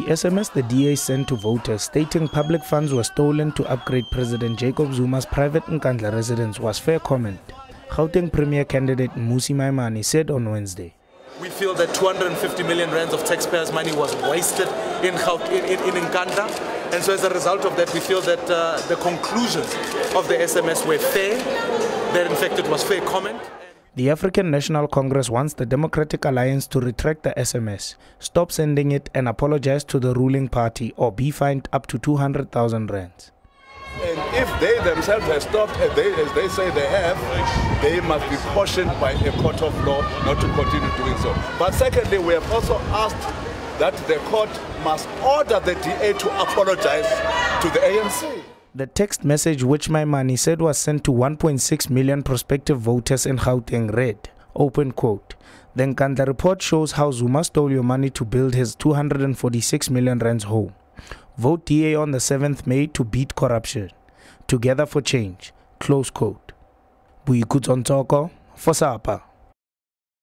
The SMS the DA sent to voters stating public funds were stolen to upgrade President Jacob Zuma's private Nkandla residence was fair comment. Gauteng Premier candidate Mmusi Maimane said on Wednesday. We feel that 250 million rands of taxpayers' money was wasted in, in, in, in Nkandla. And so as a result of that, we feel that uh, the conclusions of the SMS were fair, that in fact it was fair comment. The African National Congress wants the Democratic Alliance to retract the SMS, stop sending it, and apologize to the ruling party or be fined up to 200,000 rands. And if they themselves have stopped, as they, as they say they have, they must be cautioned by a court of law not to continue doing so. But secondly, we have also asked that the court must order the DA to apologize to the ANC. The text message which Maimane said was sent to 1.6 million prospective voters in Gauteng read, open quote, the report shows how Zuma stole your money to build his 246 million rands home. Vote DA on the 7th May to beat corruption. Together for change. Close quote. Boikhutso Ntsoko for Sapa.